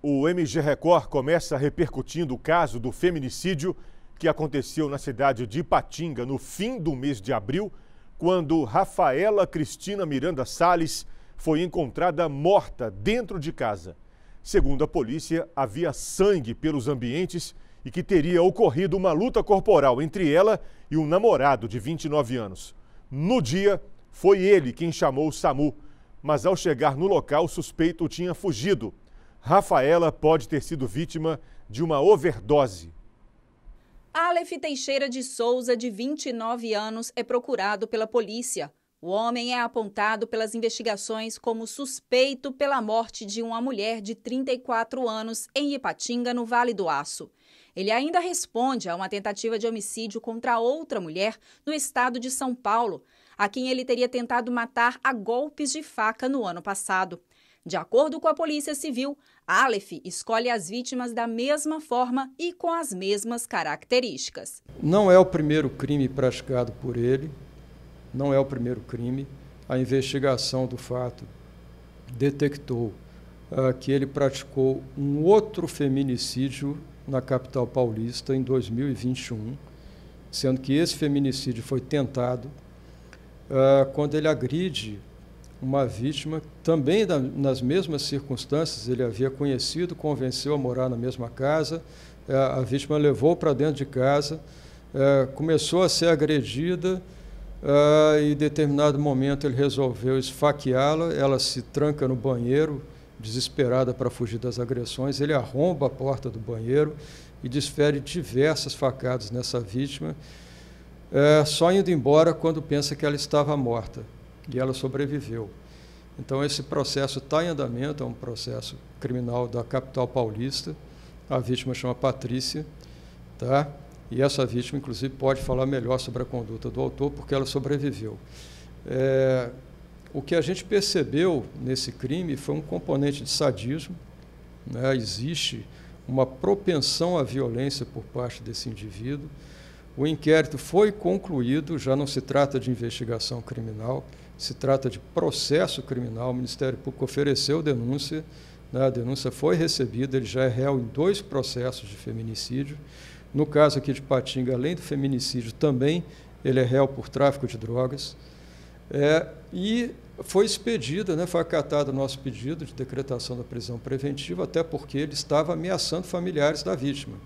O MG Record começa repercutindo o caso do feminicídio que aconteceu na cidade de Ipatinga no fim do mês de abril, quando Rafaela Cristina Miranda Salles foi encontrada morta dentro de casa. Segundo a polícia, havia sangue pelos ambientes e que teria ocorrido uma luta corporal entre ela e um namorado de 29 anos. No dia, foi ele quem chamou o SAMU, mas ao chegar no local, o suspeito tinha fugido. Rafaela pode ter sido vítima de uma overdose. Aleph Teixeira de Souza, de 29 anos, é procurado pela polícia. O homem é apontado pelas investigações como suspeito pela morte de uma mulher de 34 anos em Ipatinga, no Vale do Aço. Ele ainda responde a uma tentativa de homicídio contra outra mulher no estado de São Paulo, a quem ele teria tentado matar a golpes de faca no ano passado. De acordo com a Polícia Civil, Aleph escolhe as vítimas da mesma forma e com as mesmas características. Não é o primeiro crime praticado por ele, não é o primeiro crime. A investigação do fato detectou uh, que ele praticou um outro feminicídio na capital paulista em 2021, sendo que esse feminicídio foi tentado uh, quando ele agride uma vítima, também da, nas mesmas circunstâncias, ele havia conhecido, convenceu a morar na mesma casa, é, a vítima levou para dentro de casa, é, começou a ser agredida é, e em determinado momento ele resolveu esfaqueá-la, ela se tranca no banheiro, desesperada para fugir das agressões, ele arromba a porta do banheiro e desfere diversas facadas nessa vítima, só indo embora quando pensa que ela estava morta e ela sobreviveu. Então, esse processo está em andamento, é um processo criminal da capital paulista. A vítima chama Patrícia, tá? e essa vítima, inclusive, pode falar melhor sobre a conduta do autor, porque ela sobreviveu. É, o que a gente percebeu nesse crime foi um componente de sadismo. Né? Existe uma propensão à violência por parte desse indivíduo. O inquérito foi concluído, já não se trata de investigação criminal, se trata de processo criminal. O Ministério Público ofereceu denúncia, né? a denúncia foi recebida, ele já é réu em dois processos de feminicídio. No caso aqui de Patinga, além do feminicídio, também ele é réu por tráfico de drogas. É, e foi expedida, né, foi acatado o nosso pedido de decretação da prisão preventiva, até porque ele estava ameaçando familiares da vítima.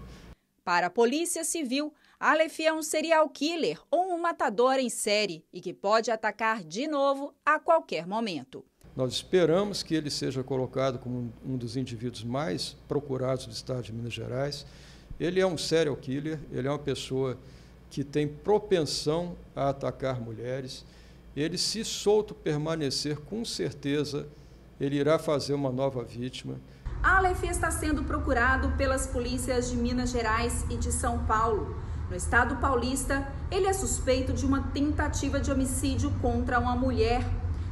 Para a Polícia Civil, Aleph é um serial killer ou um matador em série e que pode atacar de novo a qualquer momento. Nós esperamos que ele seja colocado como um dos indivíduos mais procurados do estado de Minas Gerais. Ele é um serial killer, ele é uma pessoa que tem propensão a atacar mulheres. Ele, se solto permanecer, com certeza, ele irá fazer uma nova vítima. Aleph está sendo procurado pelas polícias de Minas Gerais e de São Paulo. No estado paulista, ele é suspeito de uma tentativa de homicídio contra uma mulher.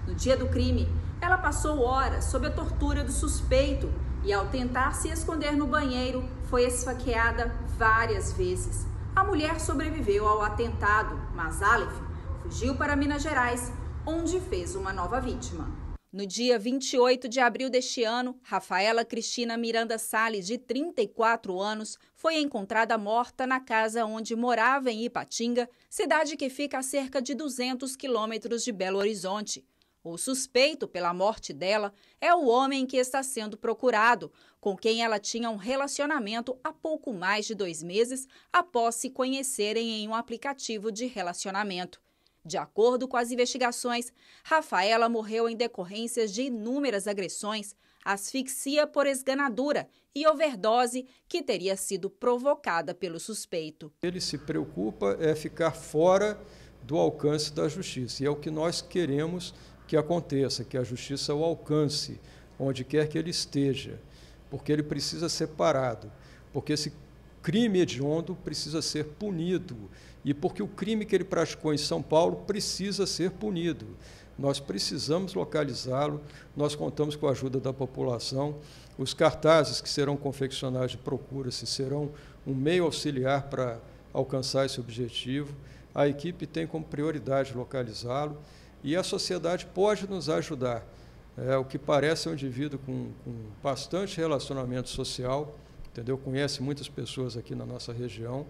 No dia do crime, ela passou horas sob a tortura do suspeito e, ao tentar se esconder no banheiro, foi esfaqueada várias vezes. A mulher sobreviveu ao atentado, mas Aleph fugiu para Minas Gerais, onde fez uma nova vítima. No dia 28 de abril deste ano, Rafaela Cristina Miranda Salles, de 34 anos, foi encontrada morta na casa onde morava em Ipatinga, cidade que fica a cerca de 200 quilômetros de Belo Horizonte. O suspeito pela morte dela é o homem que está sendo procurado, com quem ela tinha um relacionamento há pouco mais de dois meses após se conhecerem em um aplicativo de relacionamento. De acordo com as investigações, Rafaela morreu em decorrências de inúmeras agressões, asfixia por esganadura e overdose que teria sido provocada pelo suspeito. Ele se preocupa é ficar fora do alcance da justiça, e é o que nós queremos que aconteça, que a justiça o alcance onde quer que ele esteja, porque ele precisa ser parado, porque esse crime hediondo precisa ser punido e porque o crime que ele praticou em São Paulo precisa ser punido. Nós precisamos localizá-lo, nós contamos com a ajuda da população. Os cartazes que serão confeccionados de procura-se serão um meio auxiliar para alcançar esse objetivo. A equipe tem como prioridade localizá-lo e a sociedade pode nos ajudar É, o que parece é um indivíduo com, com bastante relacionamento social, entendeu? Conhece muitas pessoas aqui na nossa região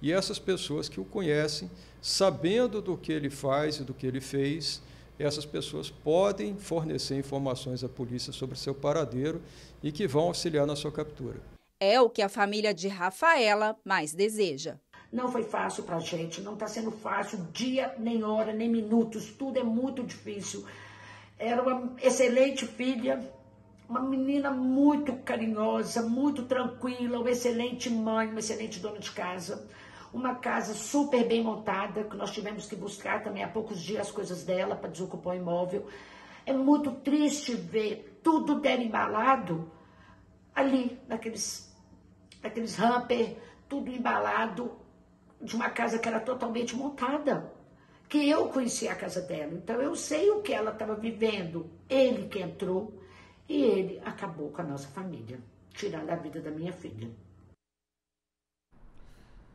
e essas pessoas que o conhecem, sabendo do que ele faz e do que ele fez, essas pessoas podem fornecer informações à polícia sobre seu paradeiro e que vão auxiliar na sua captura. É o que a família de Rafaela mais deseja. Não foi fácil para a gente, não está sendo fácil dia, nem hora, nem minutos, tudo é muito difícil. Era uma excelente filha, uma menina muito carinhosa, muito tranquila, uma excelente mãe, uma excelente dona de casa. Uma casa super bem montada, que nós tivemos que buscar também há poucos dias as coisas dela para desocupar o imóvel. É muito triste ver tudo embalado ali, naqueles, naqueles hamper, tudo embalado, de uma casa que era totalmente montada, que eu conhecia a casa dela. Então eu sei o que ela estava vivendo. Ele que entrou e ele acabou com a nossa família, tirando a vida da minha filha.